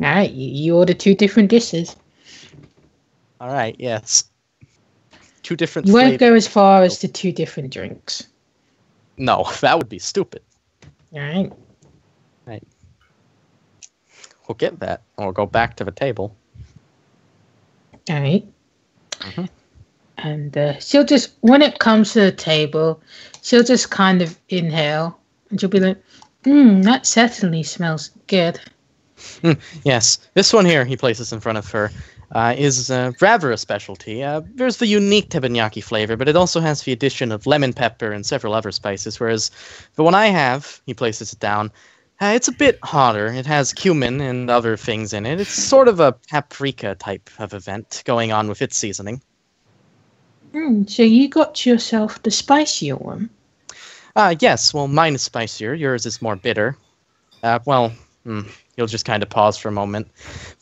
All right, you, you order two different dishes. All right, yes. Two different You won't go as far as to two different drinks. No, that would be stupid. All right. We'll get that. and We'll go back to the table. All right. Mhm. And uh, she'll just, when it comes to the table, she'll just kind of inhale and she'll be like, hmm, that certainly smells good. Yes, this one here he places in front of her uh, is uh, rather a specialty. Uh, there's the unique teppanyaki flavor, but it also has the addition of lemon pepper and several other spices. Whereas the one I have, he places it down. Uh, it's a bit hotter. It has cumin and other things in it. It's sort of a paprika type of event going on with its seasoning. Hmm, so you got yourself the spicier one. Uh, yes, well, mine is spicier. Yours is more bitter. Uh, well, hmm, you'll just kind of pause for a moment.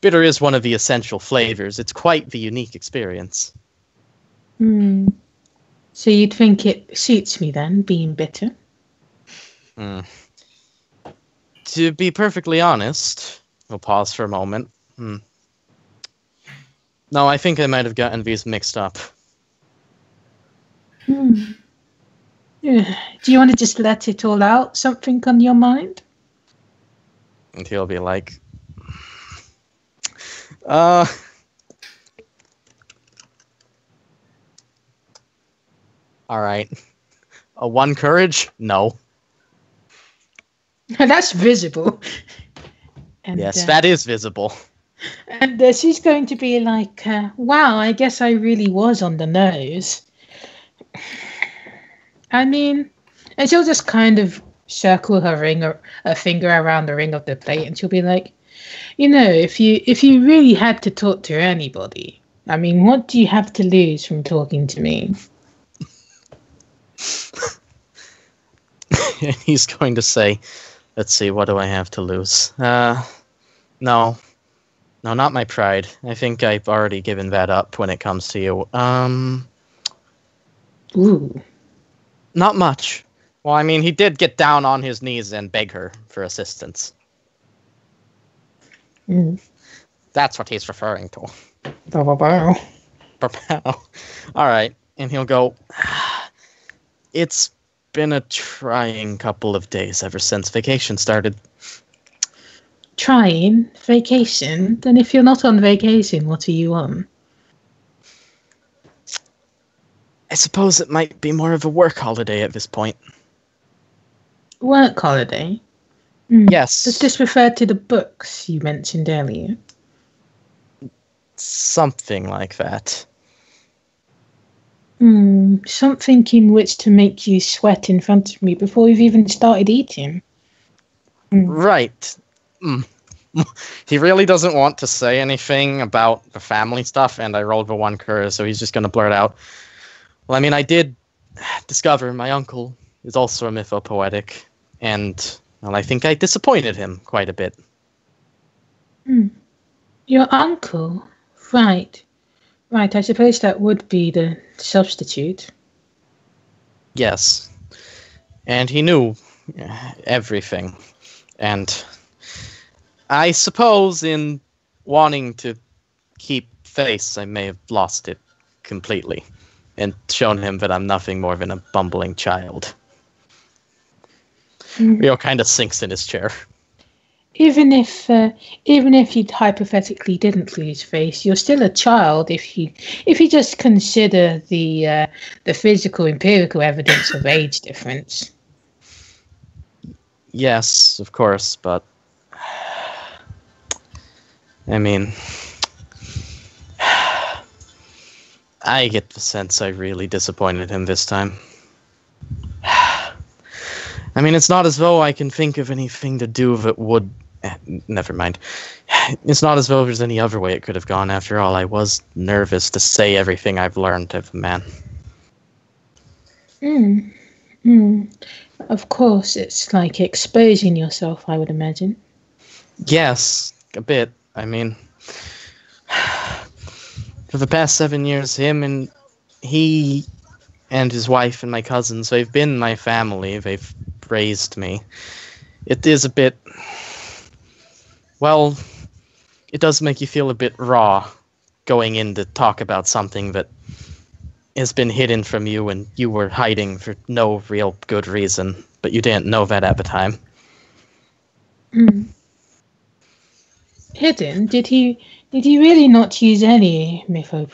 Bitter is one of the essential flavors. It's quite the unique experience. Hmm. So you'd think it suits me then, being bitter? Hmm. To be perfectly honest, we'll pause for a moment. Hmm. No, I think I might have gotten these mixed up. Hmm. Yeah. Do you want to just let it all out? Something on your mind? And he'll be like, uh. All right. A one courage? No. That's visible. And, yes, uh, that is visible. And uh, she's going to be like, uh, wow, I guess I really was on the nose. I mean, and she'll just kind of circle her ring or her finger around the ring of the plate and she'll be like, you know, if you if you really had to talk to anybody, I mean, what do you have to lose from talking to me? He's going to say, let's see, what do I have to lose? Uh, no. No, not my pride. I think I've already given that up when it comes to you. Um, Ooh. not much. Well, I mean, he did get down on his knees and beg her for assistance. Mm. That's what he's referring to. Bow, bow, bow. All right. And he'll go, It's been a trying couple of days ever since vacation started. Trying vacation. Then if you're not on vacation, what are you on? I suppose it might be more of a work holiday at this point. Work holiday. Mm. Yes. Does this refer to the books you mentioned earlier? Something like that. Hmm, something in which to make you sweat in front of me before we've even started eating. Right. Mm. He really doesn't want to say anything about the family stuff, and I rolled the one curse, so he's just going to blurt out. Well, I mean, I did discover my uncle is also a mythopoetic, and well, I think I disappointed him quite a bit. Your uncle? Right. Right, I suppose that would be the substitute. Yes. And he knew uh, everything. And I suppose in wanting to keep face, I may have lost it completely and shown him that I'm nothing more than a bumbling child. Mm. Rio kind of sinks in his chair. Even if, uh, even if you hypothetically didn't lose face, you're still a child. If you, if you just consider the uh, the physical empirical evidence of age difference. Yes, of course, but I mean, I get the sense I really disappointed him this time. I mean, it's not as though I can think of anything to do that would. eh, Never mind. It's not as though there's any other way it could have gone. After all, I was nervous to say everything I've learned of the man. Mm. Mm. Of course, it's like exposing yourself. I would imagine. Yes, a bit. I mean, for the past seven years, him and he and his wife and my cousins, they've been my family. They've raised me. It is a bit. Well, it does make you feel a bit raw going in to talk about something that has been hidden from you and you were hiding for no real good reason, but you didn't know that at the time. Mm. Hidden? Did he? Did he really not use any mytho,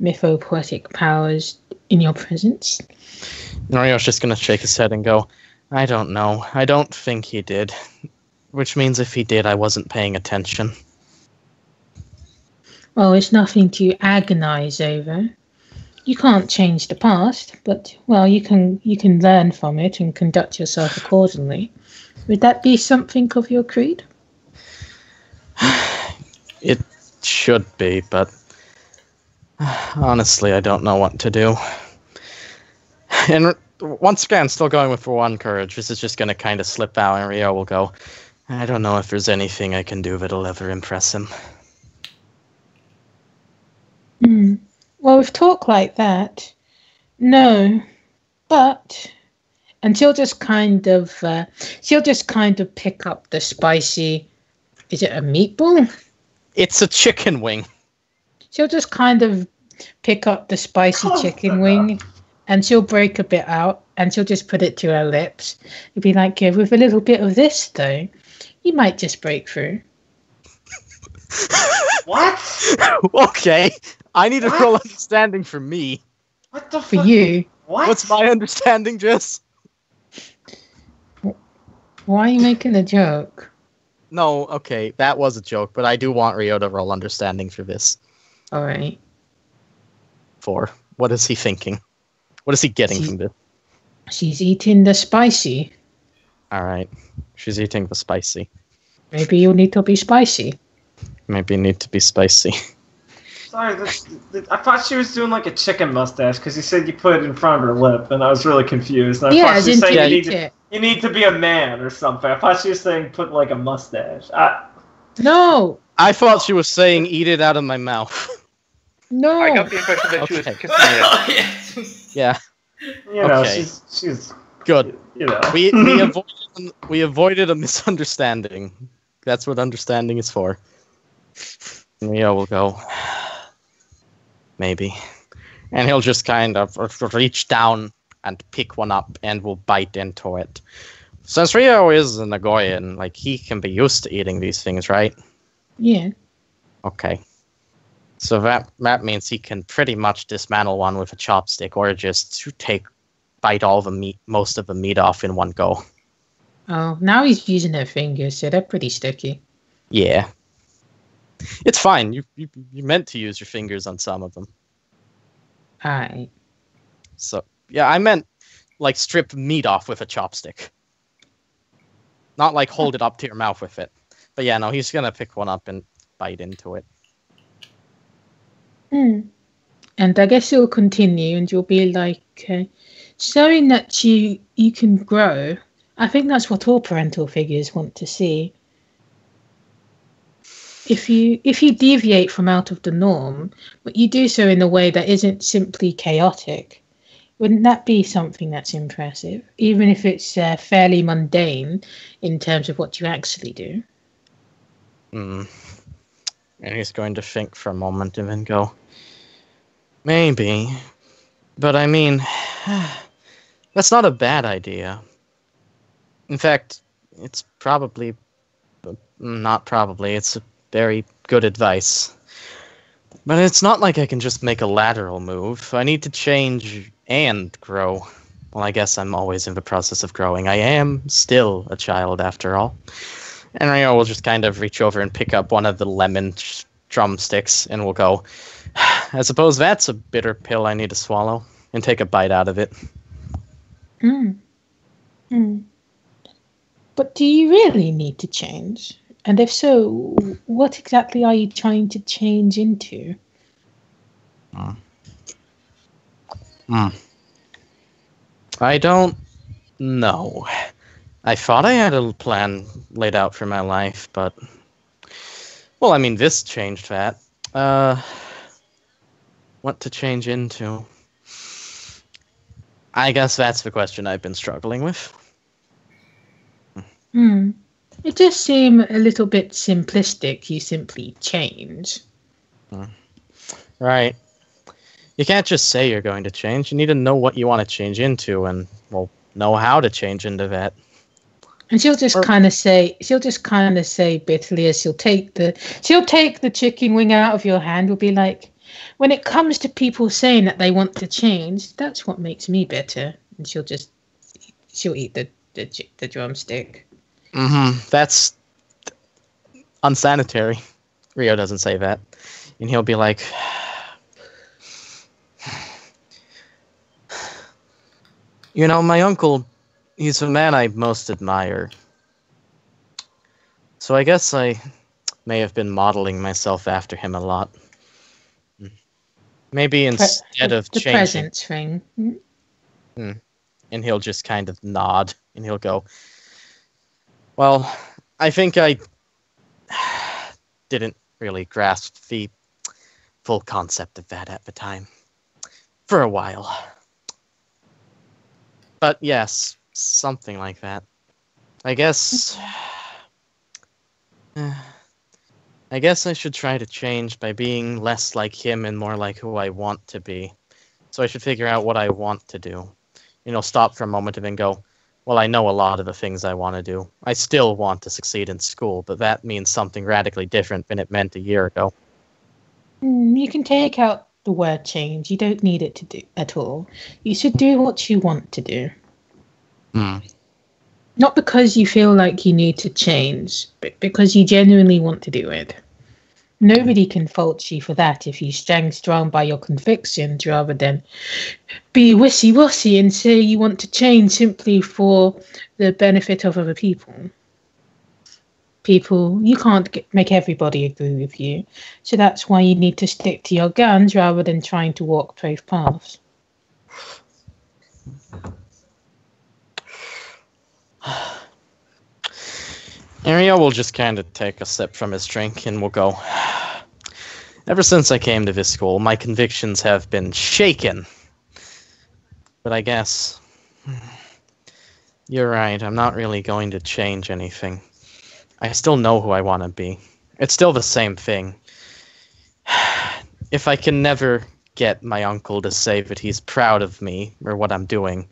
mythopoetic powers in your presence? Norio's just gonna shake his head and go, I don't know. I don't think he did. Which means if he did, I wasn't paying attention. Well, it's nothing to agonize over. You can't change the past, but well, you can you can learn from it and conduct yourself accordingly. Would that be something of your creed? It should be, but honestly, I don't know what to do. And once again, still going with for one courage. This is just going to kind of slip out, and Rio will go. I don't know if there's anything I can do that'll ever impress him. Hmm. Well, with talk like that, no. But and she'll just kind of uh, she'll just kind of pick up the spicy. Is it a meatball? It's a chicken wing. She'll just kind of pick up the spicy Close chicken enough. wing, and she'll break a bit out, and she'll just put it to her lips. It'd be like, yeah, with a little bit of this though, you might just break through. What? okay, I need a What? roll understanding for me. What the For fuck? you, What? What's my understanding, Jess? why are you making a joke? No, okay, that was a joke, but I do want Rio to roll understanding for this. All right. For what is he thinking? What is he getting See- from this? She's eating the spicy. All right, she's eating the spicy. Maybe you need to be spicy. Maybe need to be spicy. Sorry, this, th- I thought she was doing like a chicken mustache because you said you put it in front of her lip, and I was really confused. And I yeah, thought as she was saying you, need to, it. you need to be a man or something. I thought she was saying put like a mustache. I, No, I thought she was saying "eat it out of my mouth." no. I got the impression that she was Okay. kissing it. yeah, you know, Okay. she's she's good. you know. We we avoided we avoided a misunderstanding. That's what understanding is for. Rio will go. Maybe, and he'll just kind of reach down and pick one up, and will bite into it. Since Rio is a Nagoyan, like he can be used to eating these things, right? Yeah. Okay. So that that means he can pretty much dismantle one with a chopstick, or just to take bite all the meat, most of the meat off in one go. Oh, now he's using her fingers, so they're pretty sticky. Yeah. It's fine. You, you you meant to use your fingers on some of them. Alright. So yeah, I meant like strip meat off with a chopstick. Not like hold it up to your mouth with it. But yeah, no, he's gonna pick one up and bite into it. Hmm. And I guess you'll continue, and you'll be like uh, showing that you you can grow. I think that's what all parental figures want to see. If you if you deviate from out of the norm, but you do so in a way that isn't simply chaotic, wouldn't that be something that's impressive, even if it's uh, fairly mundane in terms of what you actually do? Hmm. And he's going to think for a moment and then go, maybe. But I mean, that's not a bad idea. In fact, it's probably, not probably, it's very good advice. But it's not like I can just make a lateral move. I need to change and grow. Well, I guess I'm always in the process of growing. I am still a child after all. And I will just kind of reach over and pick up one of the lemon drumsticks and we'll go, I suppose that's a bitter pill I need to swallow, and take a bite out of it. Hmm. Hmm. But do you really need to change? And if so, what exactly are you trying to change into? I don't know. I thought I had a plan laid out for my life, but. Well, I mean, this changed that. Uh. What to change into? I guess that's the question I've been struggling with. Hmm. It does seem a little bit simplistic. You simply change. Right. You can't just say you're going to change. You need to know what you want to change into and, well, know how to change into that. And she'll just kind of say, she'll just kind of say bitterly as she'll take the, she'll take the chicken wing out of your hand. Will be like, when it comes to people saying that they want to change, that's what makes me bitter. And she'll just, she'll eat the the, the drumstick. Mm-hmm. That's unsanitary. Rio doesn't say that. And he'll be like, You know, my uncle, he's the man I most admire. So I guess I may have been modeling myself after him a lot. Maybe instead the, of the changing. presents thing. Mm. and he'll just kind of nod and he'll go well i think i didn't really grasp the full concept of that at the time for a while but yes something like that i guess i guess i should try to change by being less like him and more like who i want to be so i should figure out what i want to do you know, stop for a moment and then go, well, I know a lot of the things I want to do. I still want to succeed in school, but that means something radically different than it meant a year ago. Mm, you can take out the word change. You don't need it to do at all. You should do what you want to do. Hmm. Not because you feel like you need to change, but because you genuinely want to do it. Nobody can fault you for that if you stand strong by your convictions rather than be wishy washy and say you want to change simply for the benefit of other people. People, you can't get, make everybody agree with you, so that's why you need to stick to your guns rather than trying to walk both paths. Ariel will just kind of take a sip from his drink and will go, Ever since I came to this school, my convictions have been shaken. But I guess. Hmm, you're right, I'm not really going to change anything. I still know who I want to be. It's still the same thing. If I can never get my uncle to say that he's proud of me or what I'm doing,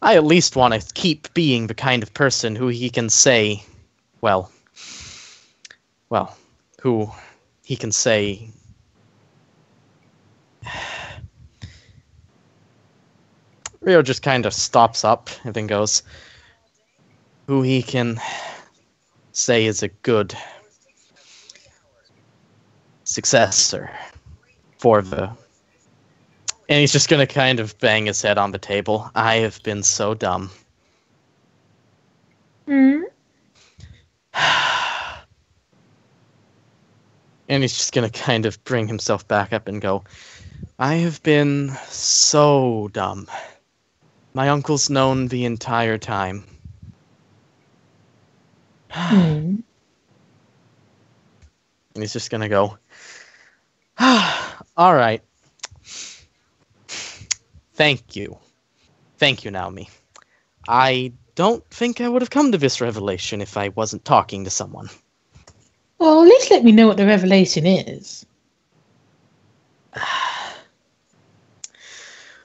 I at least want to keep being the kind of person who he can say, well, well, who he can say. Rio just kind of stops up and then goes, who he can say is a good successor for the. And he's just gonna kind of bang his head on the table. I have been so dumb. Mm. And he's just gonna kind of bring himself back up and go, I have been so dumb. My uncle's known the entire time. Mm. And he's just gonna go, all right. Thank you. Thank you, Naomi. I don't think I would have come to this revelation if I wasn't talking to someone. Well, at least let me know what the revelation is.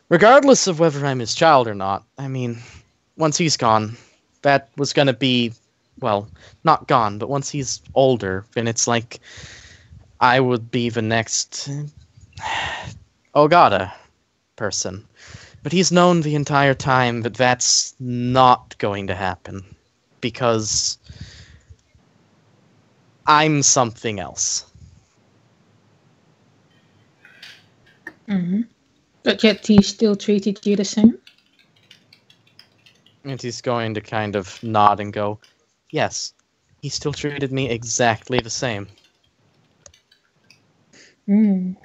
Regardless of whether I'm his child or not, I mean, once he's gone, that was gonna be, well, not gone, but once he's older, then it's like I would be the next Ogata person. But he's known the entire time that that's not going to happen because I'm something else. hmm But yet he still treated you the same. And he's going to kind of nod and go, Yes, he still treated me exactly the same. Mm.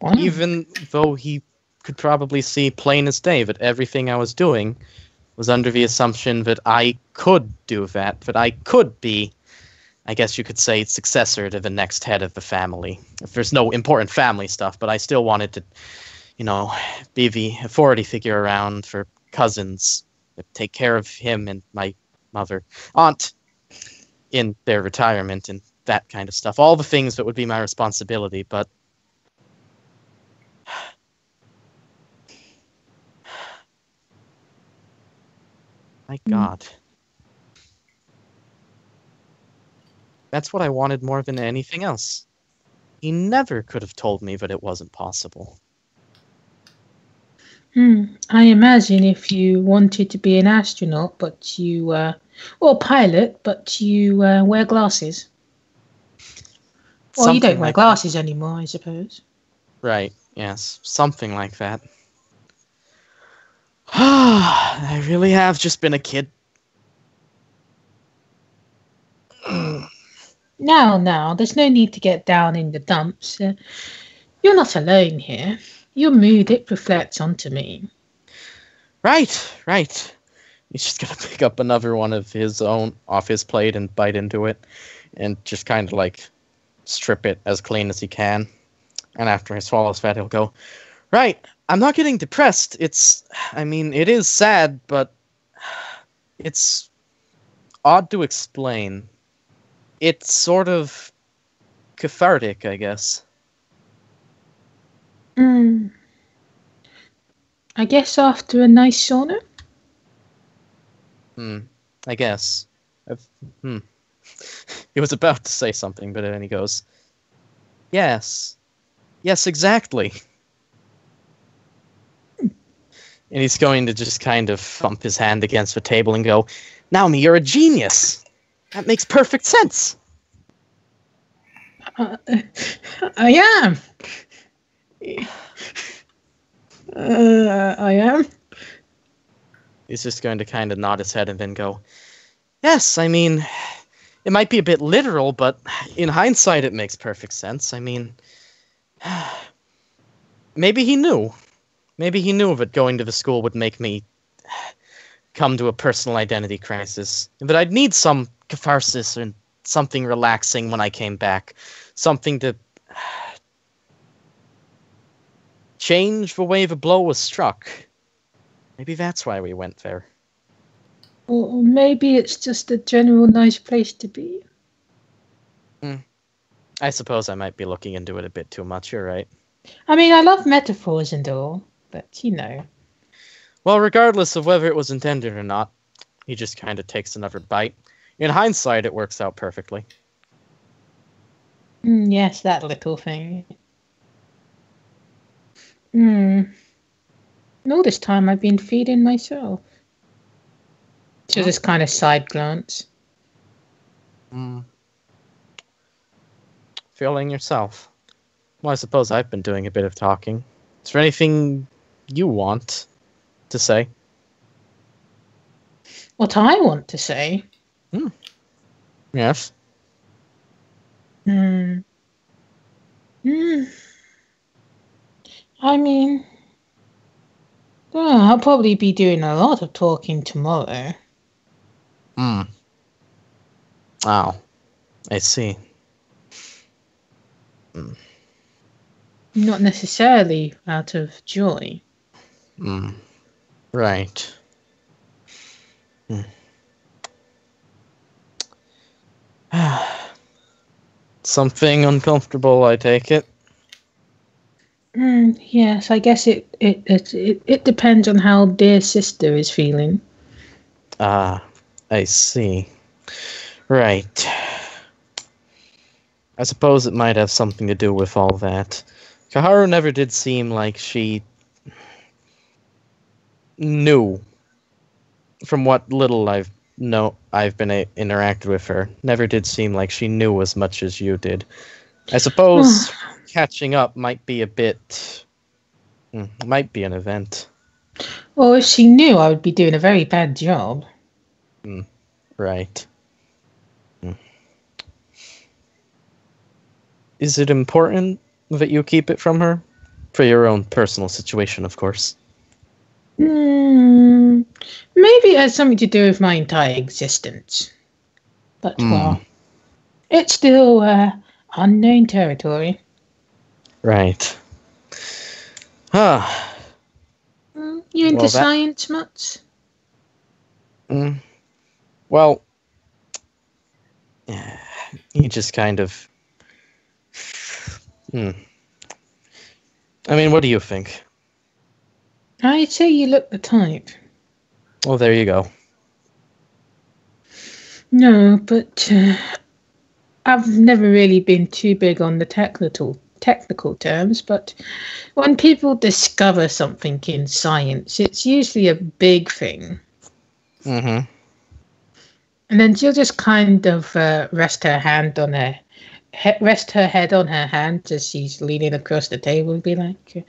Wow. Even though he could probably see plain as day that everything I was doing was under the assumption that I could do that, that I could be, I guess you could say, successor to the next head of the family. If there's no important family stuff, but I still wanted to, you know, be the authority figure around for cousins, take care of him and my mother, aunt in their retirement and that kind of stuff. All the things that would be my responsibility, but my Hmm. God. That's what I wanted more than anything else. He never could have told me that it wasn't possible. Hmm. I imagine if you wanted to be an astronaut, but you, uh, or pilot, but you uh, wear glasses. Well, you don't wear like- glasses anymore, I suppose. Right, yes, something like that. I really have just been a kid. Now, now, there's no need to get down in the dumps. Uh, you're not alone here. Your mood, it reflects onto me. Right, right. He's just gonna pick up another one of his own off his plate and bite into it, and just kind of like strip it as clean as he can. And after he swallows that, he'll go, "Right, I'm not getting depressed. It's, I mean, it is sad, but it's odd to explain. It's sort of cathartic, I guess." Hmm. I guess after a nice sauna? Hmm. I guess. I've, hmm. he was about to say something, but then he goes, "Yes, yes, exactly." And he's going to just kind of thump his hand against the table and go, "Naomi, you're a genius. That makes perfect sense." Uh, I am. Uh, I am. He's just going to kind of nod his head and then go, Yes, I mean, it might be a bit literal, but in hindsight, it makes perfect sense. I mean, maybe he knew. Maybe he knew that going to the school would make me come to a personal identity crisis, that I'd need some catharsis and something relaxing when I came back. Something to change the way the blow was struck. Maybe that's why we went there. Or maybe it's just a general nice place to be. Hmm. I suppose I might be looking into it a bit too much. You're right. I mean, I love metaphors and all, but you know. Well, regardless of whether it was intended or not, he just kind of takes another bite. In hindsight, it works out perfectly. Mm, yes, that little thing. Hmm. All this time I've been feeding myself. So this kind of side glance. Mm. Feeling yourself. Well, I suppose I've been doing a bit of talking. Is there anything you want to say? What I want to say. Yes. Hmm. Hmm. I mean, well, I'll probably be doing a lot of talking tomorrow. Hmm. Wow. I see. Not necessarily out of joy. Hmm. Right. Hmm. Something uncomfortable, I take it. Hmm. yes, I guess it it, it it it depends on how dear sister is feeling. Ah, I see. Right. I suppose it might have something to do with all that. Kaharu never did seem like she knew. From what little I've know I've been a- interacted with her, never did seem like she knew as much as you did. I suppose catching up might be a bit hmm, might be an event. Well, if she knew, I would be doing a very bad job. Right. Hmm. Is it important that you keep it from her? For your own personal situation, of course. Maybe it has something to do with my entire existence. But, Hmm. well, it's still uh, unknown territory. Right. Ah. You into Well, that- science much? mm. Well, yeah, you just kind of. Hmm. I mean, what do you think? I'd say you look the type. Well, there you go. No, but uh, I've never really been too big on the technical technical terms. But when people discover something in science, it's usually a big thing. Mm-hmm. And then she'll just kind of uh, rest her hand on her, he- rest her head on her hand as she's leaning across the table and be like,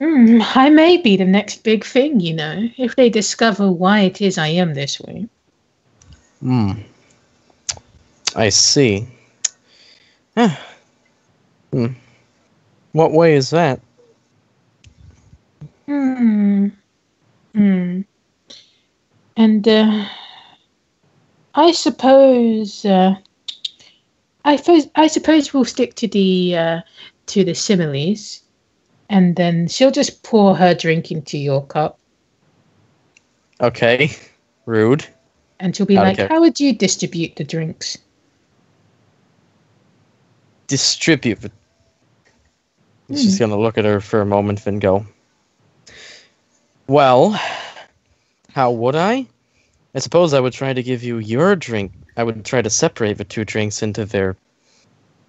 "Hmm, I may be the next big thing, you know, if they discover why it is I am this way. Hmm. I see. Huh. Hmm. What way is that? Hmm. Hmm. And uh, I suppose uh, I suppose I suppose we'll stick to the uh, to the similes, and then she'll just pour her drink into your cup, Okay. Rude. and she'll be I like. "How would you distribute the drinks?" Distribute. but- He's just gonna look at her for a moment, then go. Well, how would I? I suppose I would try to give you your drink. I would try to separate the two drinks into their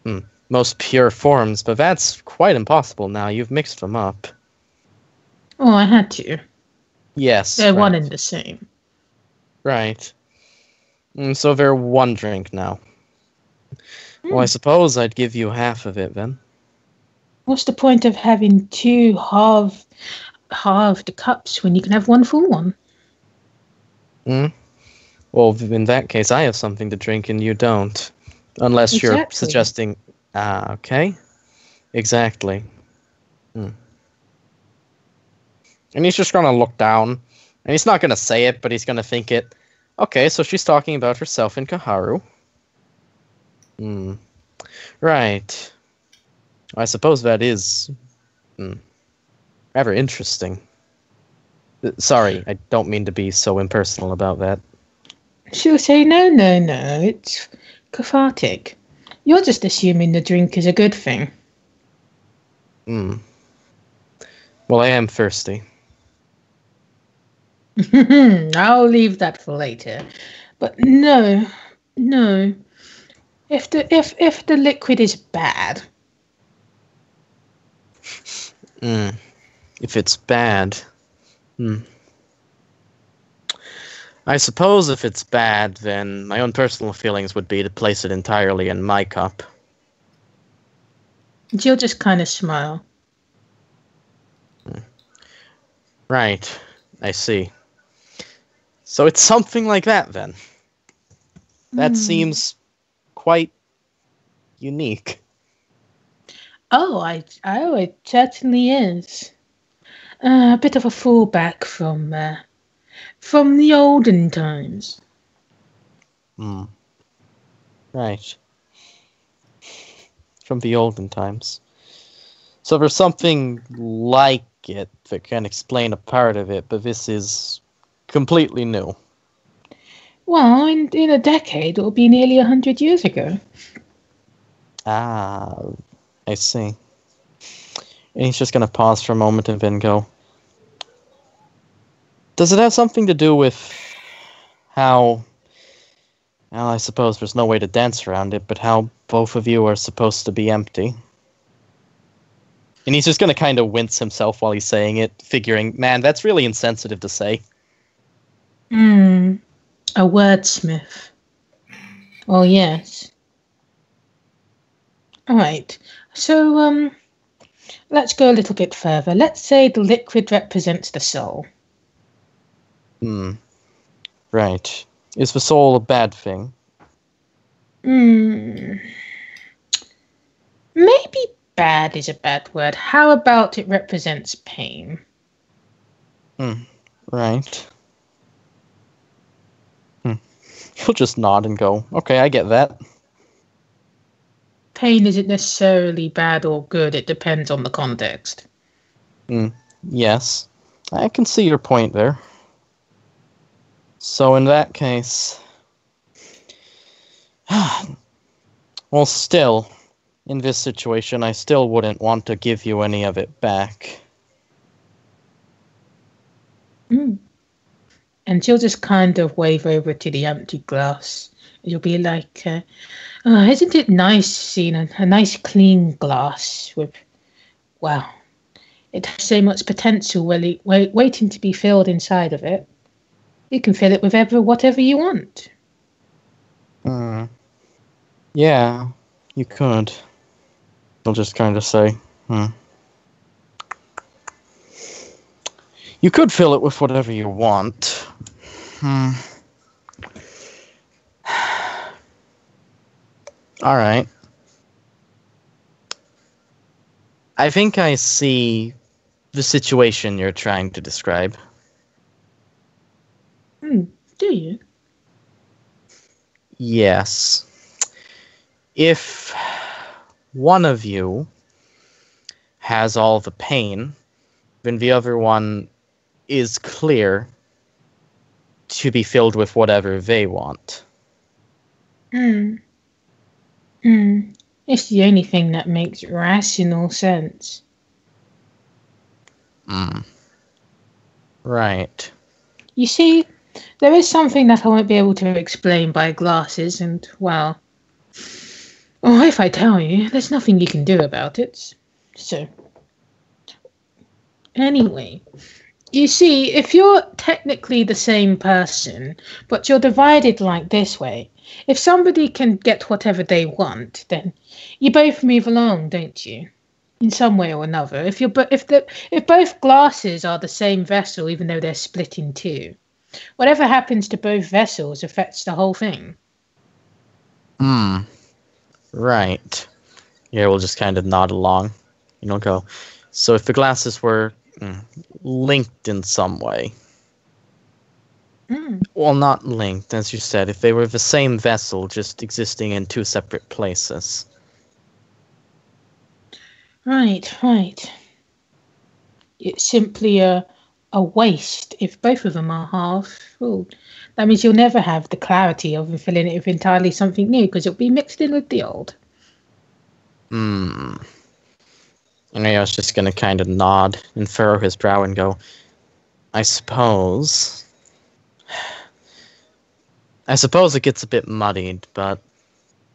hmm, most pure forms, but that's quite impossible now. You've mixed them up. Oh, I had to. Yes. They're one right. and the same. Right. Mm, so they're one drink now. Well, I Hmm. suppose I'd give you half of it then. What's the point of having two half halved cups when you can have one full one? Hmm? Well, in that case, I have something to drink and you don't. Unless you're suggesting. Ah, okay. Exactly. Hmm. And he's just gonna look down. And he's not gonna say it, but he's gonna think it. Okay, so she's talking about herself and Kaharu. Hmm. Right. I suppose that is. Hmm. Rather interesting. Uh, Sorry, I don't mean to be so impersonal about that. She'll say, no, no, no, it's cathartic. You're just assuming the drink is a good thing. Hmm. Well, I am thirsty. I'll leave that for later. But no, no. If the if if the liquid is bad, Hmm. If it's bad. Hmm. I suppose if it's bad, then my own personal feelings would be to place it entirely in my cup. she'll just kind of smile. Right. I see. So it's something like that then. That Hmm. seems quite unique. Oh, I oh, it certainly is. Uh, a bit of a fallback from uh, from the olden times. Hmm. Right. From the olden times. So there's something like it that can explain a part of it, but this is completely new. Well, in in a decade, it'll be nearly a hundred years ago. Ah, I see. And he's just gonna pause for a moment and then go. Does it have something to do with how? Well, I suppose there's no way to dance around it, but how both of you are supposed to be empty. And he's just gonna kind of wince himself while he's saying it, figuring, man, that's really insensitive to say. Hmm. A wordsmith. Oh yes. All right. So um, let's go a little bit further. Let's say the liquid represents the soul. Hmm. Right. Is the soul a bad thing? Hmm. Maybe bad is a bad word. How about it represents pain? Mm. Right. Hmm. He'll just nod and go, okay, I get that. Pain isn't necessarily bad or good. It depends on the context. Hmm. Yes. I can see your point there. So in that case, well, still, in this situation, I still wouldn't want to give you any of it back. Mm. And she'll just kind of wave over to the empty glass. You'll be like, uh, oh, isn't it nice seeing a, a nice clean glass with, wow, it has so much potential really wait, waiting to be filled inside of it. You can fill it with ever whatever you want. Hmm. Yeah, you could. I'll just kind of say, hmm. You could fill it with whatever you want. Hmm. All right. I think I see the situation you're trying to describe. Hmm, do you? Yes. If one of you has all the pain, then the other one is clear to be filled with whatever they want. Hmm. Hmm. It's the only thing that makes rational sense. Mm. Right. You see, there is something that I won't be able to explain by glasses, and well, oh, if I tell you, there's nothing you can do about it. So, anyway, you see, if you're technically the same person, but you're divided like this way, if somebody can get whatever they want, then you both move along, don't you? In some way or another. If you're if the if both glasses are the same vessel, even though they're split in two, whatever happens to both vessels affects the whole thing. Hmm. Right. Yeah, we'll just kind of nod along. You know, go. So if the glasses were mm, linked in some way, Hmm. well, not linked, as you said, if they were the same vessel, just existing in two separate places. Right, right. It's simply a a waste if both of them are half full. That means you'll never have the clarity of filling it with entirely something new because it'll be mixed in with the old. Hmm. And I was just gonna kind of nod and furrow his brow and go, I suppose. I suppose it gets a bit muddied, but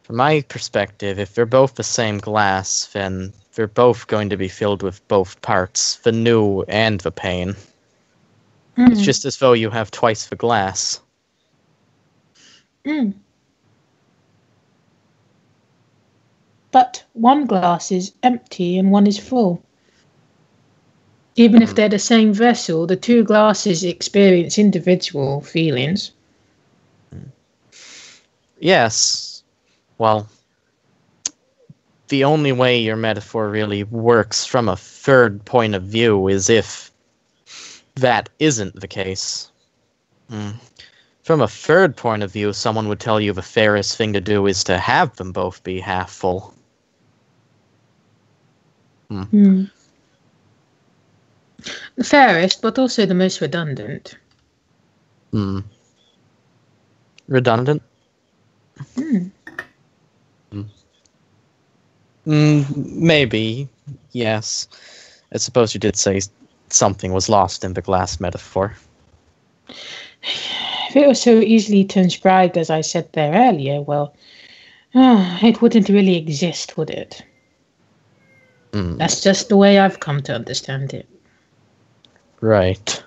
from my perspective, if they're both the same glass, then they're both going to be filled with both parts, the new and the pain. It's Mm, just as though you have twice the glass. mm. But one glass is empty and one is full. Even if they're the same vessel, the two glasses experience individual feelings. Yes. Well, the only way your metaphor really works from a third point of view is if that isn't the case. Hmm. From a third point of view, someone would tell you the fairest thing to do is to have them both be half full. Hmm. The fairest, but also the most redundant. Hmm. Redundant? Hmm. Mm, maybe, yes. I suppose you did say something was lost in the glass metaphor. If it was so easily transcribed as I said there earlier, well, ah, it wouldn't really exist, would it? Mm, That's just the way I've come to understand it. right.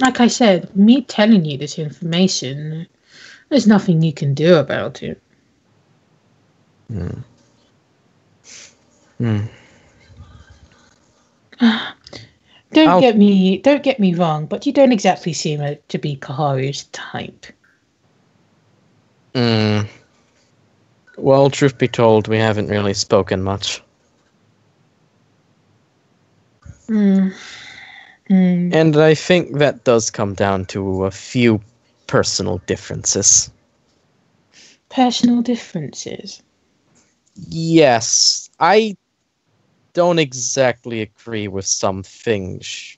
Like I said, me telling you this information, there's nothing you can do about it. Mm. Hmm. Don't I'll- get me don't get me wrong, but you don't exactly seem to be Kaharu's type. Mm. Well, truth be told, we haven't really spoken much. Mm. Mm. And I think that does come down to a few personal differences. Personal differences. Yes, I don't exactly agree with some things,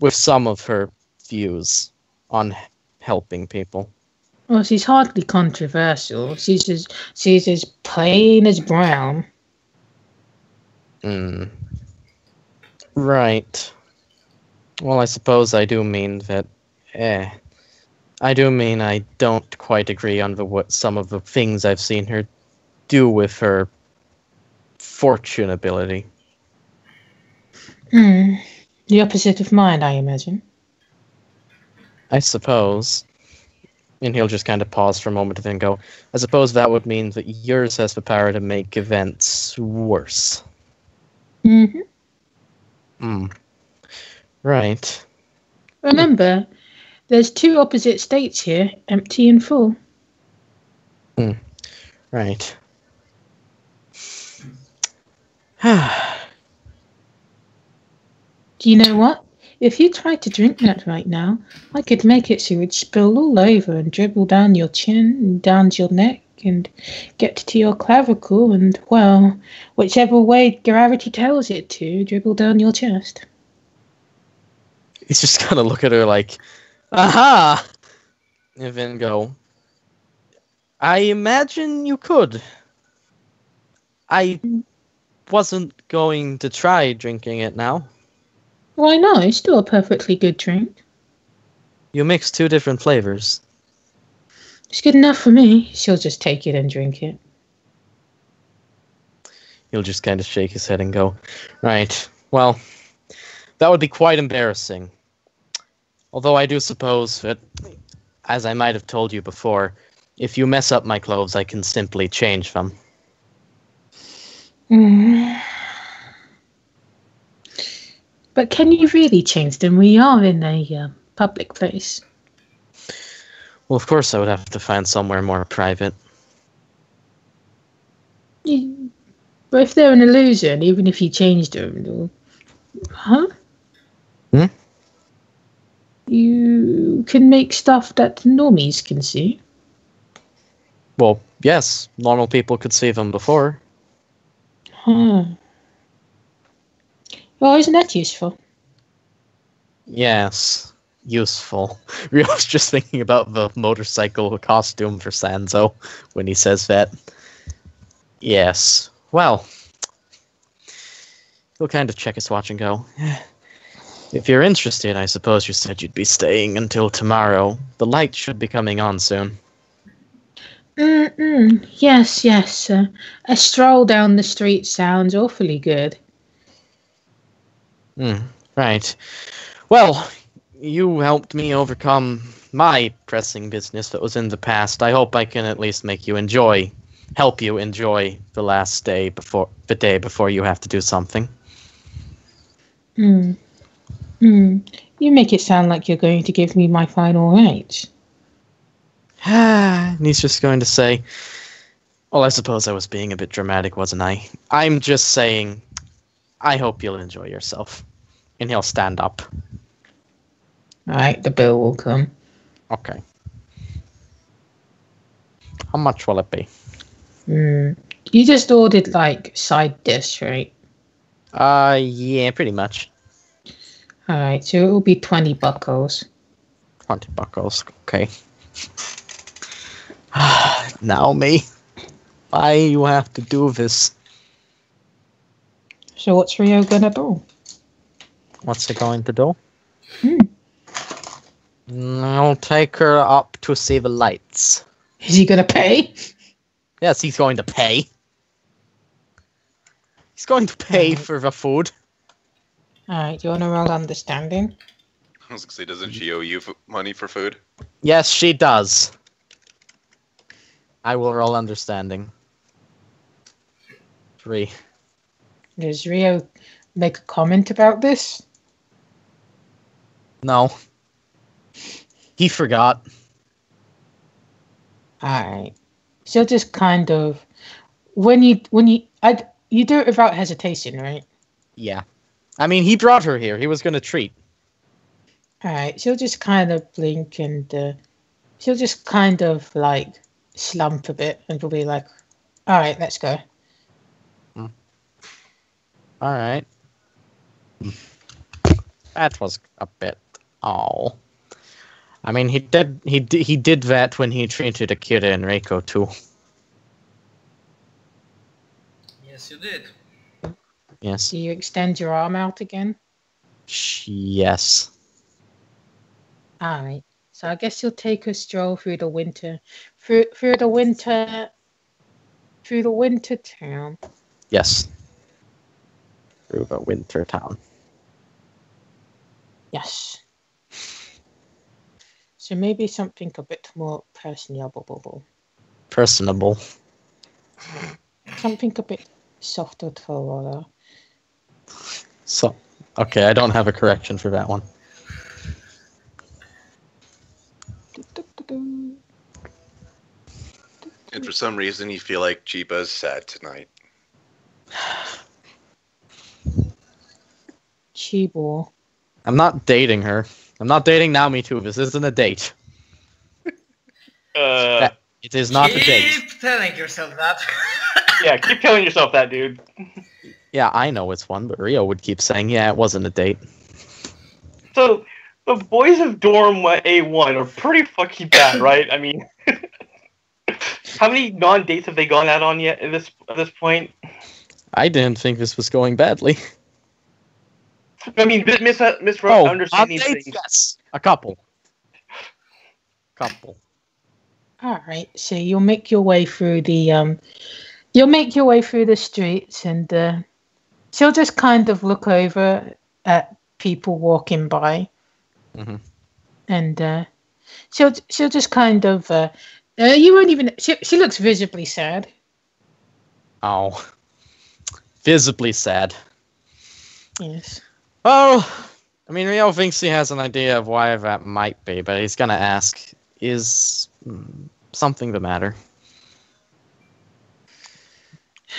with some of her views on helping people. Well, she's hardly controversial. She's as she's as plain as brown. Hmm. Right. Well, I suppose I do mean that. Eh. I do mean I don't quite agree on the what some of the things I've seen her do with her fortune ability. Hmm. The opposite of mine, I imagine. I suppose. And he'll just kind of pause for a moment and then go, I suppose that would mean that yours has the power to make events worse. hmm Hmm. Right. Remember, there's two opposite states here, empty and full. Hmm. Right. Do you know what? If you tried to drink that right now, I could make it so it would spill all over and dribble down your chin and down your neck and get to your clavicle and, well, whichever way gravity tells it to, dribble down your chest. He's just gonna look at her like, aha! And then go, I imagine you could. I wasn't going to try drinking it now. Why not? It's still a perfectly good drink. You mix two different flavors. It's good enough for me. She'll just take it and drink it. He'll just kind of shake his head and go, Right, well, that would be quite embarrassing. Although I do suppose that, as I might have told you before, if you mess up my clothes, I can simply change them. Mm. But can you really change them? We are in a uh, public place. Well, of course, I would have to find somewhere more private. You- But if they're an illusion, even if you changed them, huh? Hmm? You can make stuff that normies can see. Well, yes, normal people could see them before. Huh. Well, isn't that useful? Yes, useful. We was just thinking about the motorcycle costume for Sanzo when he says that. Yes. Well, he'll kind of check his watch and go, eh, If you're interested, I suppose you said you'd be staying until tomorrow. The light should be coming on soon. Mm-mm. Yes, yes. Uh, a stroll down the street sounds awfully good. Hmm, right. Well, you helped me overcome my pressing business that was in the past. I hope I can at least make you enjoy, help you enjoy the last day before the day before you have to do something. Hmm. Hmm. You make it sound like you're going to give me my final rites. And he's just going to say, "Well, I suppose I was being a bit dramatic, wasn't I? I'm just saying, I hope you'll enjoy yourself." And he'll stand up. All right, the bill will come. Okay. How much will it be? Hmm. You just ordered like side dish, right? Uh, yeah, pretty much. All right, so it will be twenty buckles. 20 buckles. Okay. now me. Why you have to do this? So what's Rio gonna do? What's he going to do? Hmm. I'll take her up to see the lights. Is he gonna pay? Yes, he's going to pay. He's going to pay Alright. for the food. All right, do you want to roll understanding? I was gonna say, doesn't she owe you f- money for food? Yes, she does. I will roll understanding. Three. Does Rio make a comment about this? No. He forgot. Alright. So just kind of when you when you I you do it without hesitation, right? Yeah. I mean, he brought her here. He was going to treat. Alright. She'll just kind of blink and uh, she'll just kind of like slump a bit and she'll be like, "All right, let's go." Hmm. All right. That was a bit. Oh. I mean, he did he did, he did that when he treated Akira and Reiko too. Yes, you did. Yes. Do you extend your arm out again? Yes. All right. So I guess you'll take a stroll through the winter, through through the winter, through the winter town. Yes. Through the winter town. Yes. So maybe something a bit more personable, Personable. something a bit softer to follow. So, okay, I don't have a correction for that one. And for some reason, you feel like Chiba is sad tonight. Chibo. I'm not dating her. I'm not dating now. Me too. This isn't a date. Uh, It is not a date. Keep telling yourself that. yeah, keep telling yourself that, dude. Yeah, I know it's one, but Rio would keep saying, yeah, it wasn't a date. So the boys of dorm A1 are pretty fucking bad, right? I mean, how many non-dates have they gone out on yet at this at this point? I didn't think this was going badly. I mean, mis- mis- Oh, misunderstanding on dates, things. yes. A couple. Couple. All right. So you'll make your way through the um, you'll make your way through the streets, and uh, she'll just kind of look over at people walking by, mm-hmm. and uh, she'll she'll just kind of uh, uh, you won't even she she looks visibly sad. Oh. Visibly sad. Yes. Oh, I mean, Rio thinks he has an idea of why that might be, but he's gonna ask, is mm, something the matter?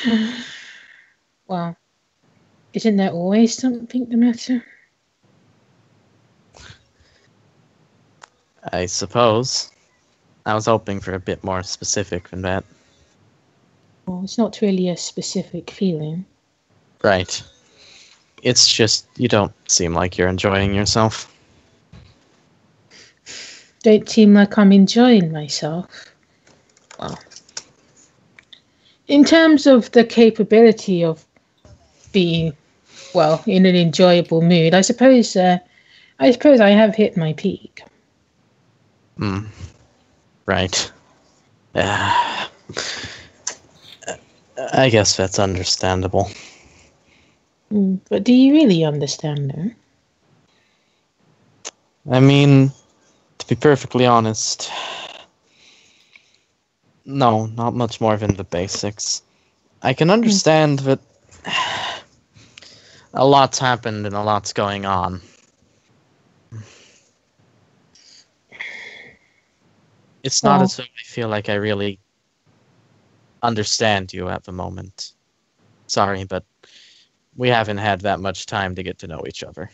Well, isn't there always something the matter? I suppose. I was hoping for a bit more specific than that. Well, it's not really a specific feeling. Right. It's just you don't seem like you're enjoying yourself. Don't seem like I'm enjoying myself. Well, in terms of the capability of being, well, in an enjoyable mood, I suppose. Uh, I suppose I have hit my peak. Hmm. Right. Ah. I guess that's understandable. Mm, but do you really understand her? I mean, to be perfectly honest, no, not much more than the basics. I can understand that a lot's happened and a lot's going on. It's not as though I feel like I really understand you at the moment. Sorry, but we haven't had that much time to get to know each other.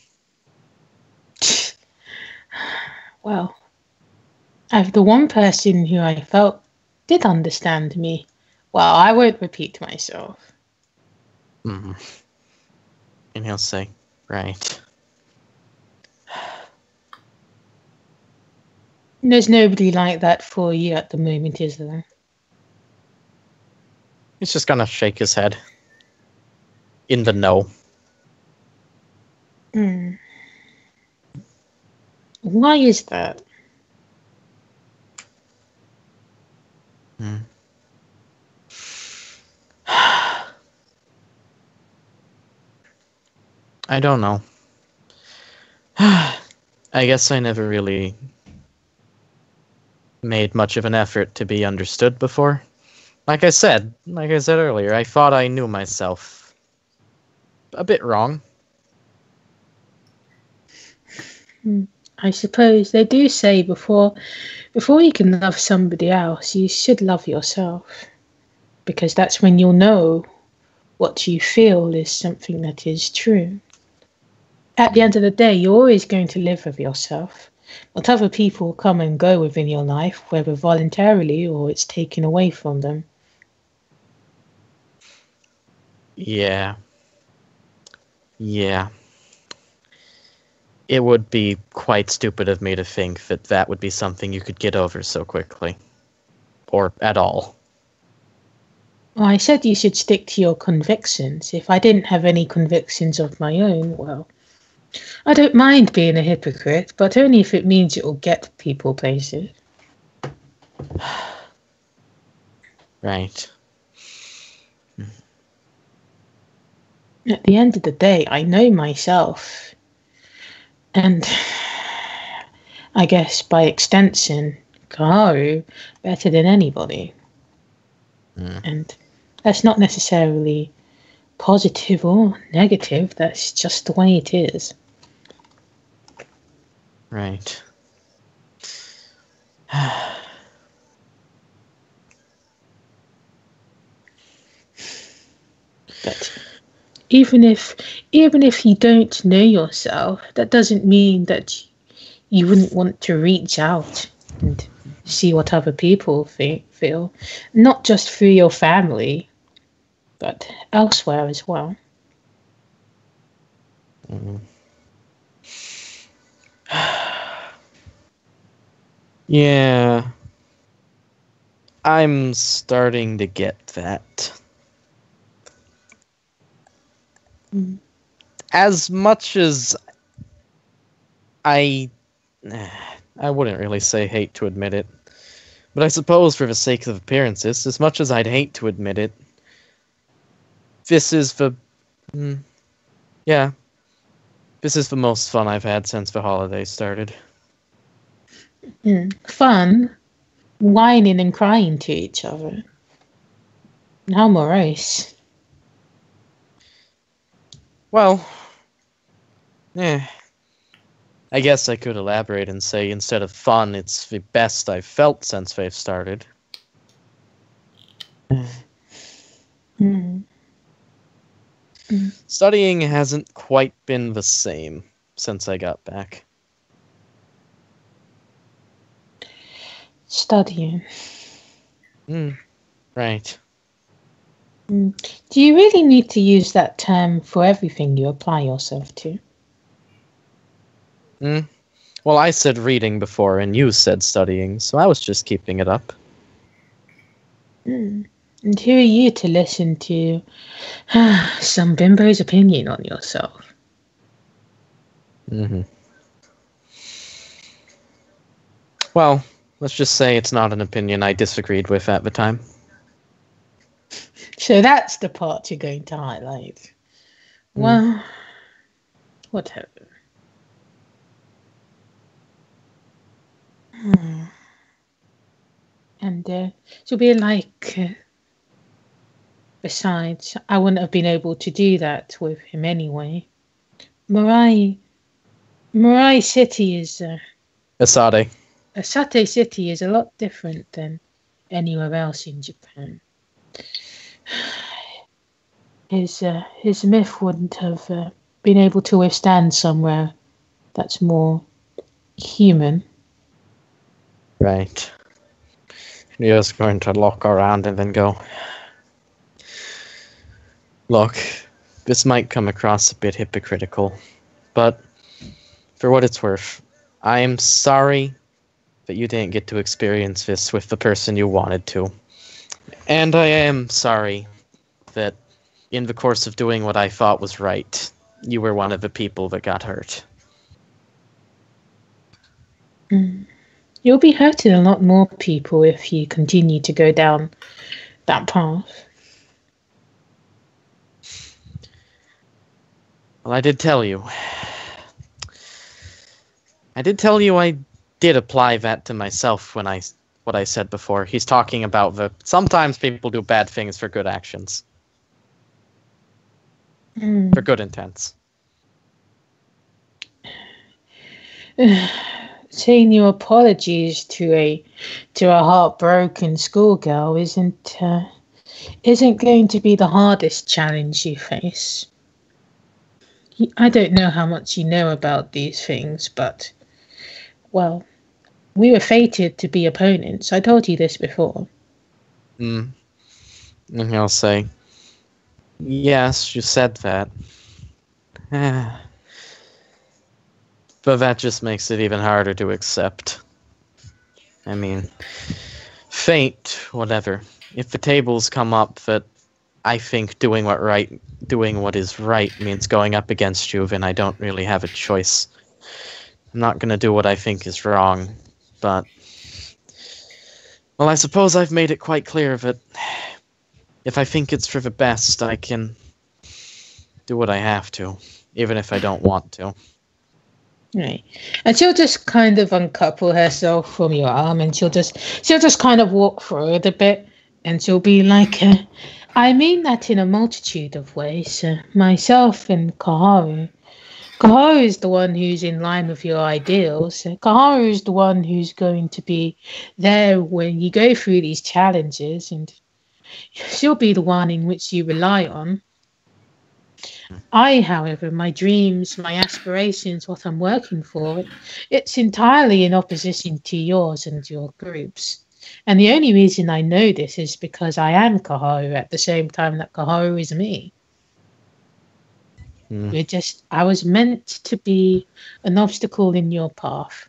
Well, I've the one person who I felt did understand me. Well, I won't repeat myself. hmm And he'll say, right. There's nobody like that for you at the moment, is there? He's just gonna shake his head. In the no. Hmm. Why is that? Hmm. I don't know. I guess I never really made much of an effort to be understood before. Like I said, like I said earlier, I thought I knew myself a bit wrong. Hmm. I suppose they do say before before you can love somebody else, you should love yourself. Because that's when you'll know what you feel is something that is true. At the end of the day, you're always going to live with yourself. But other people come and go within your life, whether voluntarily or it's taken away from them. Yeah. Yeah. it would be quite stupid of me to think that that would be something you could get over so quickly. Or at all. Well, I said you should stick to your convictions. If I didn't have any convictions of my own, well, I don't mind being a hypocrite, but only if it means it will get people places. Right. At the end of the day, I know myself. And I guess by extension, Koharu better than anybody. Mm. And that's not necessarily positive or negative, that's just the way it is. Right. But even if even if you don't know yourself, that doesn't mean that you wouldn't want to reach out and see what other people fe- feel, not just through your family, but elsewhere as well. Mhm. yeah. I'm starting to get that. Mm. As much as I I wouldn't really say hate to admit it. But I suppose for the sake of appearances, as much as I'd hate to admit it, this is the mm, yeah. This is the most fun I've had since the holidays started. Mm. Fun, whining and crying to each other. How morose. Well, eh. I guess I could elaborate and say instead of fun, it's the best I've felt since they've started. Mm. Studying hasn't quite been the same since I got back. Studying. Hmm. Right. Mm. Do you really need to use that term for everything you apply yourself to? Hmm. Well, I said reading before, and you said studying, so I was just keeping it up. Mm. And who are you to listen to some bimbo's opinion on yourself? hmm Well, let's just say it's not an opinion I disagreed with at the time. So that's the part you're going to highlight. Mm. Well, whatever. Hmm. And uh, be like, uh, besides, I wouldn't have been able to do that with him anyway. Mirai, Mirai City is, uh, Asade. Asate City is a lot different than anywhere else in Japan. His uh, his myth wouldn't have uh, been able to withstand somewhere that's more human. Right. You're just going to look around and then go. Look, this might come across a bit hypocritical, but for what it's worth, I am sorry that you didn't get to experience this with the person you wanted to. And I am sorry that in the course of doing what I thought was right, you were one of the people that got hurt. Mm. You'll be hurting a lot more people if you continue to go down that path. Well, I did tell you. I did tell you I did apply that to myself when I what I said before. He's talking about the sometimes people do bad things for good actions, Mm. for good intents. Saying your apologies to a to a heartbroken schoolgirl isn't uh, isn't going to be the hardest challenge you face. I don't know how much you know about these things, but well, we were fated to be opponents. I told you this before. Mm. And he'll say, "Yes, you said that." But that just makes it even harder to accept. I mean, fate, whatever. If the tables come up that I think doing what right, doing what is right means going up against you, and I don't really have a choice. I'm not gonna do what I think is wrong, but well, I suppose I've made it quite clear that if I think it's for the best, I can do what I have to, even if I don't want to. Right. And she'll just kind of uncouple herself from your arm and she'll just she'll just kind of walk forward a bit and she'll be like uh, I mean that in a multitude of ways. Uh, myself and Koharu. Koharu is the one who's in line with your ideals. Uh, Koharu is the one who's going to be there when you go through these challenges and she'll be the one in which you rely on. I, however, my dreams, my aspirations, what I'm working for, it's entirely in opposition to yours and your groups. And the only reason I know this is because I am Koharu at the same time that Koharu is me. Hmm. We're just, I was meant to be an obstacle in your path,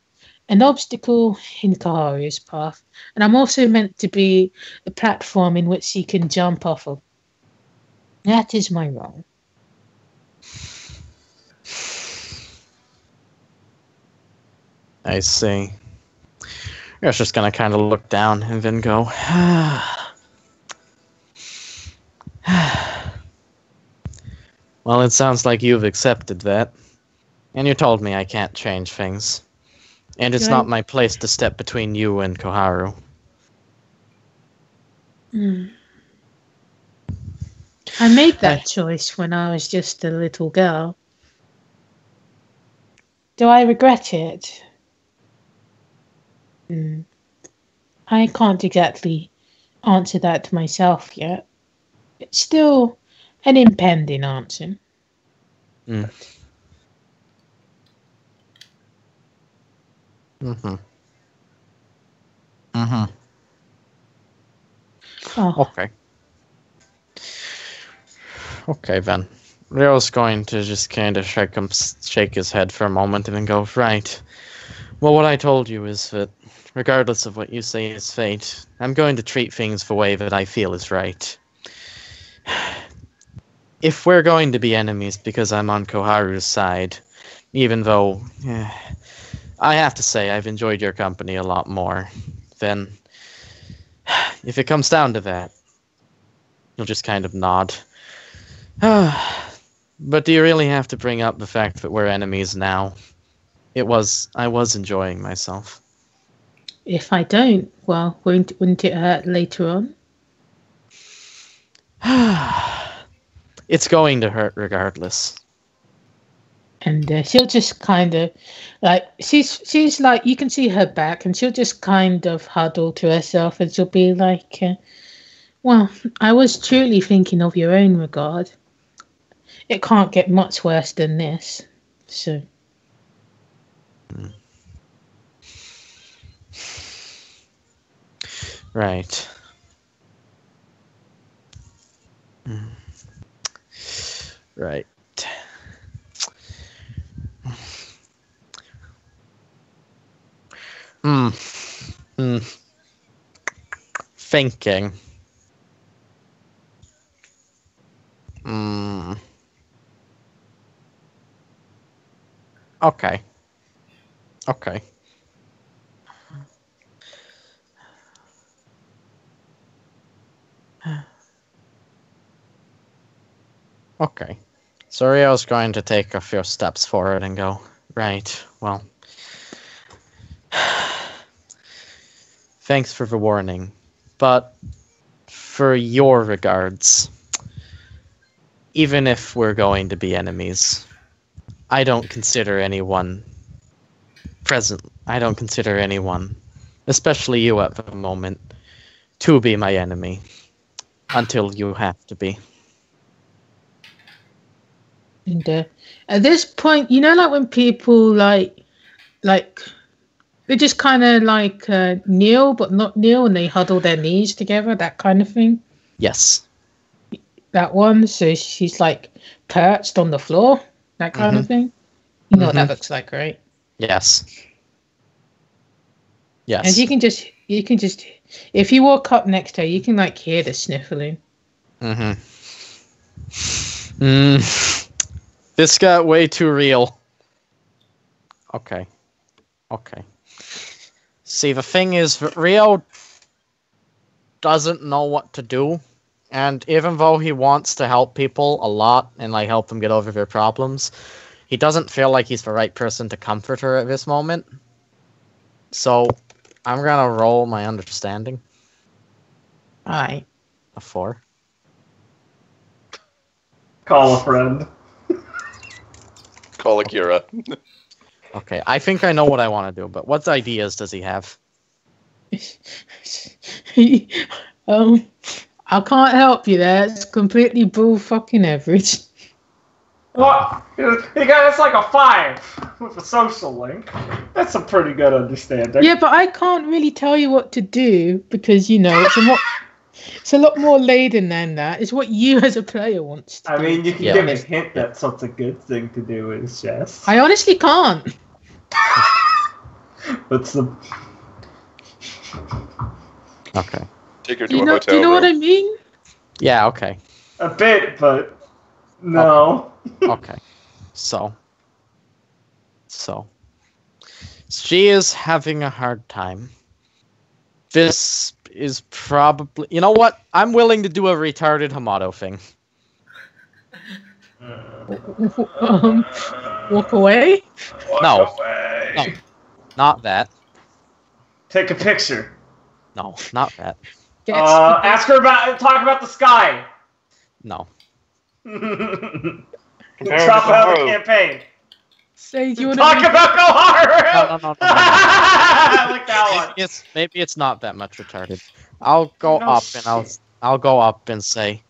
an obstacle in Koharu's path. And I'm also meant to be a platform in which he can jump off of. That is my role. I see. I was just gonna kind of look down and then go. well, it sounds like you've accepted that, and you told me I can't change things, and it's not my place to step between you and Koharu. Mm. I made that choice when I was just a little girl. Do I regret it? Mm. I can't exactly answer that to myself yet. It's still an impending answer. Mm-hmm. Mm-hmm. Oh, Okay. Okay then. Ryo's going to just kind of shake him, shake his head for a moment, and then go right. Well, what I told you is that, regardless of what you say is fate, I'm going to treat things the way that I feel is right. If we're going to be enemies because I'm on Koharu's side, even though eh, I have to say I've enjoyed your company a lot more, then if it comes down to that, you'll just kind of nod. but do you really have to bring up the fact that we're enemies now? It was I was enjoying myself. If I don't, well, wouldn't, wouldn't it hurt later on? it's going to hurt regardless. and uh, she'll just kind of like she's she's like you can see her back and she'll just kind of huddle to herself and she'll be like uh, well i was truly thinking of your own regard it can't get much worse than this so Mm. Right. Right. Hmm. Hmm. Thinking. Hmm. Okay. Okay. Okay. So Rio's going to take a few steps forward and go, right, well. Thanks for the warning. But for your regards, even if we're going to be enemies, I don't consider anyone present. I don't consider anyone, especially you at the moment, to be my enemy until you have to be. And at this point you know like when people like like they just kind of like uh, kneel but not kneel and they huddle their knees together that kind of thing Yes. that one. So she's like perched on the floor, that kind of thing. You know what that looks like, right? Yes. Yes. And you can just you can just if you walk up next to her, you can like hear the sniffling. Mm-hmm. Mm. This got way too real. Okay. Okay. See, the thing is, that Rio doesn't know what to do, and even though he wants to help people a lot and like help them get over their problems, he doesn't feel like he's the right person to comfort her at this moment. So, I'm gonna roll my understanding Alright. a four. Call a friend. Call Akira. Okay, I think I know what I want to do, but what ideas does he have? um I can't help you there. It's completely bull fucking average. What? You got it's like a five with a social link. That's a pretty good understanding. Yeah, but I can't really tell you what to do because you know it's a lot it's a lot more laden than that. It's what you as a player wants to I do. mean, you can Yeah. give a hint that's what's a good thing to do is yes. I honestly can't. What's the Okay. Take her to Do you a know hotel do you know room. what I mean? Yeah, okay. a bit, but no. Okay. So. So. She is having a hard time. This is probably. You know what? I'm willing to do a retarded Hamato thing. um, walk away. No. No. Not that. Take a picture. No, not that. Uh, ask her about. Talk about the sky. No. Compare Drop out of the campaign. Say do you want Talk to about No, Koharu. no, no, no, no. I like that one. Maybe it's maybe it's not that much retarded. I'll go No up and I'll. I'll go up and say,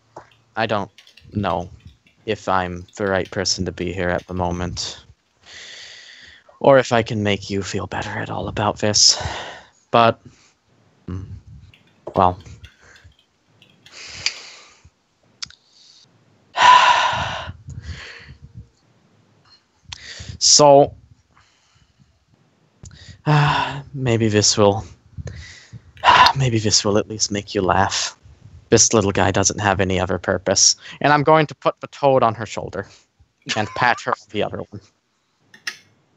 I don't know if I'm the right person to be here at the moment, or if I can make you feel better at all about this. But, mm, well. So, Ah, maybe this will. Maybe this will at least make you laugh. This little guy doesn't have any other purpose. And I'm going to put the toad on her shoulder and pat her on the other one.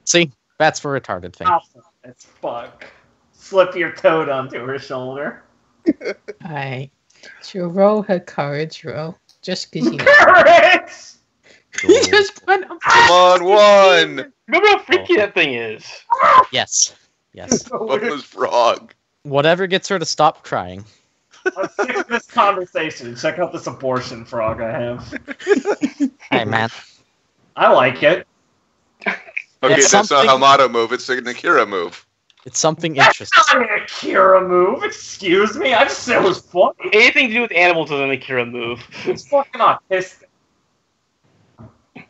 See? That's the retarded thing. Awesome as fuck. Slip your toad onto her shoulder. Alright. She'll roll her courage roll. Just because you Courage! You just went Come on, one. Remember how freaky oh. that thing is? Yes. Yes. What was frog? Whatever gets her to stop crying. Let's fix this conversation. Check out this abortion frog I have. Hey, man. I like it. Okay, It's that's not a Hamato move. It's an Akira move. It's something That's interesting. not an Akira move. Excuse me. I just said it was funny. Anything to do with animals is an Akira move. It's fucking autistic.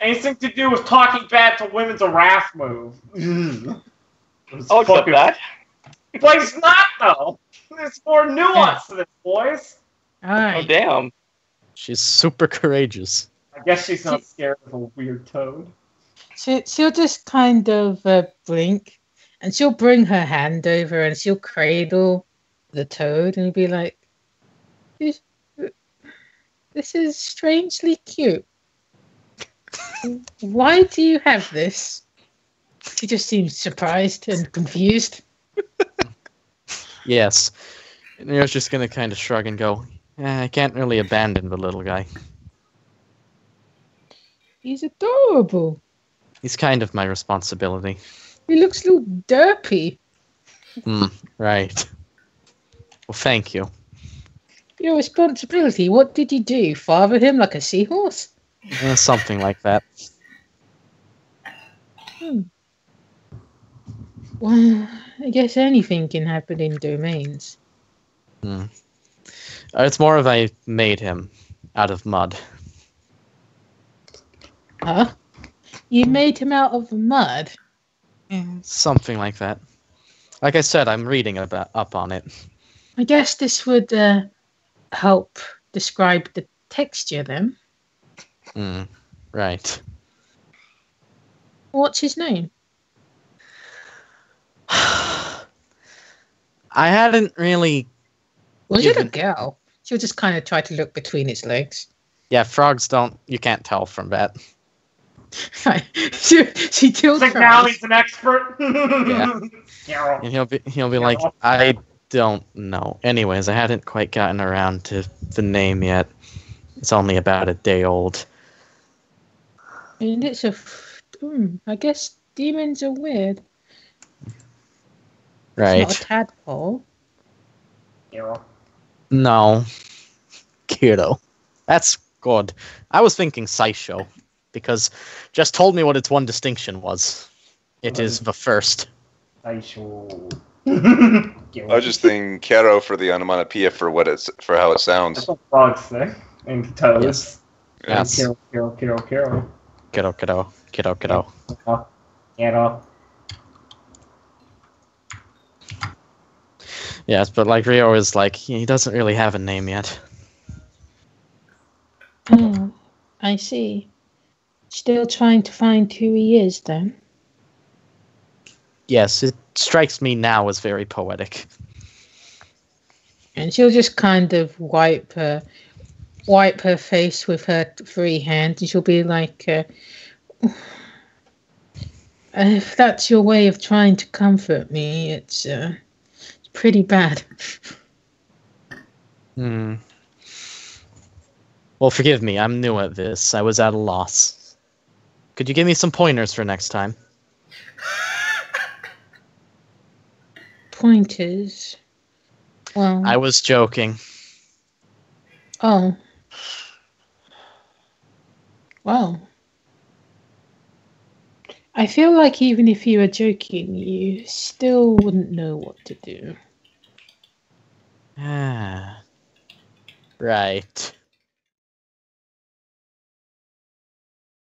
Anything to do with talking bad to women's a wrath move. Ugh. It's I'll accept that. But it's not though. There's more nuance to this, boys. Oh damn. She's super courageous. I guess she's not scared of a weird toad. She, she'll just kind of uh, blink and she'll bring her hand over and she'll cradle the toad and be like, this, this is strangely cute. Why do you have this? She just seems surprised and confused. Yes. You're just gonna kind of shrug and go, eh, I can't really abandon the little guy. He's adorable. He's kind of my responsibility. He looks a little derpy. Hmm, right. Well, thank you. Your responsibility. What did you do? Father him like a seahorse? Eh, something like that. Well, I guess anything can happen in domains. Hmm. Uh, It's more of I made him out of mud. Huh? You made him out of mud. Something like that. Like I said, I'm reading about up on it. I guess this would uh, help describe the texture then. Hmm. Right. What's his name? I hadn't really. Was it a girl? She'll just kind of try to look between its legs. Yeah, frogs don't. You can't tell from that. she, she still like now he's an expert. Yeah. Carol. And he'll be he'll be Yeah. like, I don't know. Anyways, I hadn't quite gotten around to the name yet. It's only about a day old. And it's a. f- Hmm, I guess demons are weird. It's Right. not a tadpole. Carol. No. Kiddo. That's good. I was thinking Sideshow, because just told me what its one distinction was. It is the first. I. I was just thinking Caro for the onomatopoeia for what it's for how it That's sounds. what frogs say. And toes. Yes. And Yes. Carol, Carol, Carol, Carol. Kiddo, kiddo, kiddo, kiddo. Uh, Carol. Yes, but like Rio is like, he doesn't really have a name yet. Oh, I see. Still trying to find who he is, then. Yes, it strikes me now as very poetic. And she'll just kind of wipe her, wipe her face with her free hand, and she'll be like, uh, "If that's your way of trying to comfort me, it's uh, it's pretty bad." Hmm. Well, forgive me. I'm new at this. I was at a loss. Could you give me some pointers for next time? Pointers. Well, I was joking. oh, well. I feel like even if you were joking, you still wouldn't know what to do. Ah. Right.